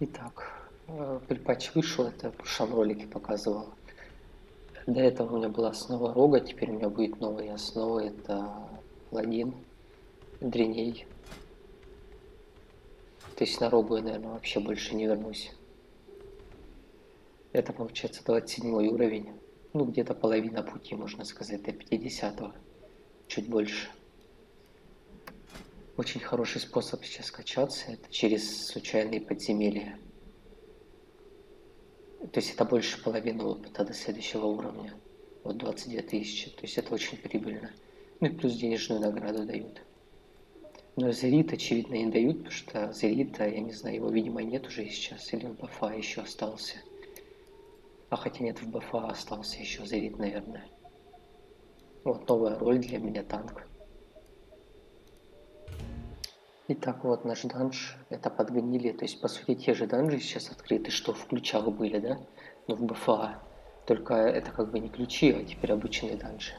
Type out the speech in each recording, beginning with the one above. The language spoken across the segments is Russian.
Итак, э, припач вышел, это в ролике показывал. До этого у меня была основа рога, теперь у меня будет новая основа, это паладин, дреней. То есть на рогу я, наверное, вообще больше не вернусь. Это получается 27 уровень. Ну, где-то половина пути, можно сказать, до 50 -го. Чуть больше. Очень хороший способ сейчас качаться, это через случайные подземелья. То есть это больше половины опыта до следующего уровня. Вот 22 тысячи. То есть это очень прибыльно. Ну и плюс денежную награду дают. Но Зерит, очевидно, не дают, потому что Зерита, я не знаю, его, видимо, нет уже сейчас, или он бафа еще остался. А хотя нет, в бафа остался еще Зерит, наверное. Вот новая роль для меня танк. Итак, вот наш данж, это подгонили, то есть по сути те же данжи сейчас открыты, что в ключах были, да, но в БФА. Только это как бы не ключи, а теперь обычные данжи.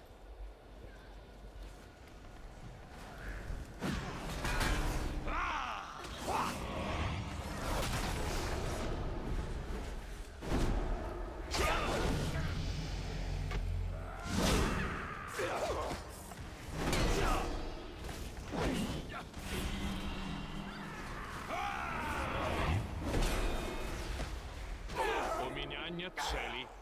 Меня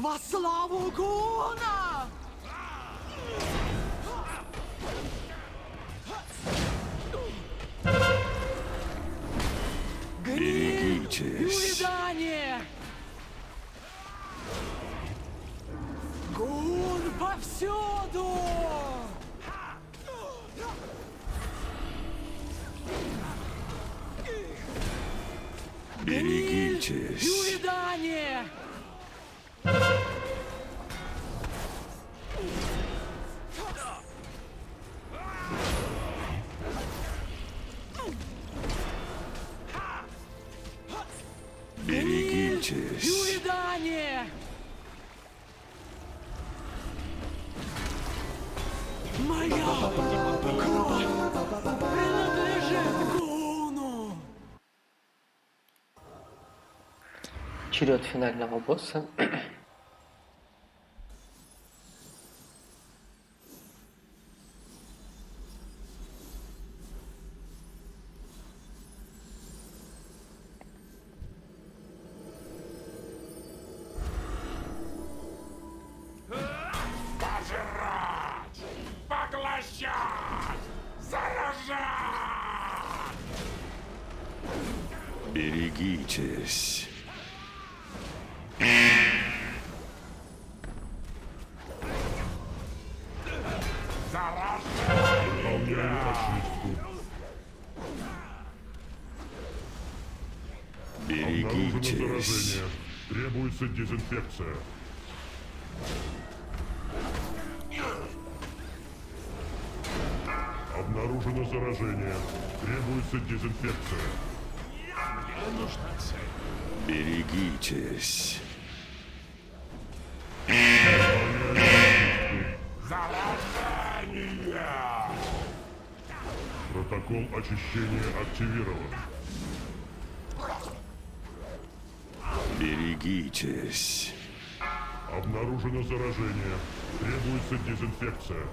Во славу Гуна! Берегитесь. Увядание! Гун повсюду! Берегитесь. Увядание! Увядание! Моя кровь принадлежит Гуну! Черед финального босса. Берегитесь. Берегитесь. Требуется дезинфекция. Обнаружено заражение. Требуется дезинфекция. Мне нужна цель. Берегитесь. Протокол очищения активирован. Берегитесь. Обнаружено заражение. Требуется дезинфекция.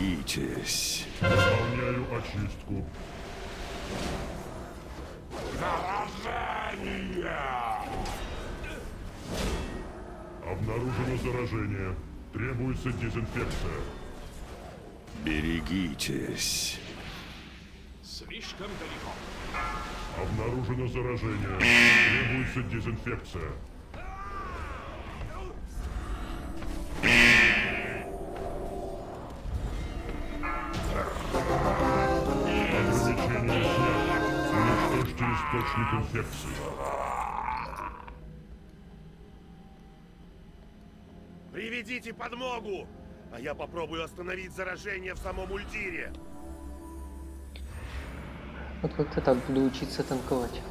Берегитесь. Выполняю очистку. Заражение! Обнаружено заражение. Требуется дезинфекция. Берегитесь. Слишком далеко. Обнаружено заражение. Требуется дезинфекция. Уничтожьте источник инфекции. Приведите подмогу! А я попробую остановить заражение в самом Ульдире. Вот как-то так буду учиться танковать.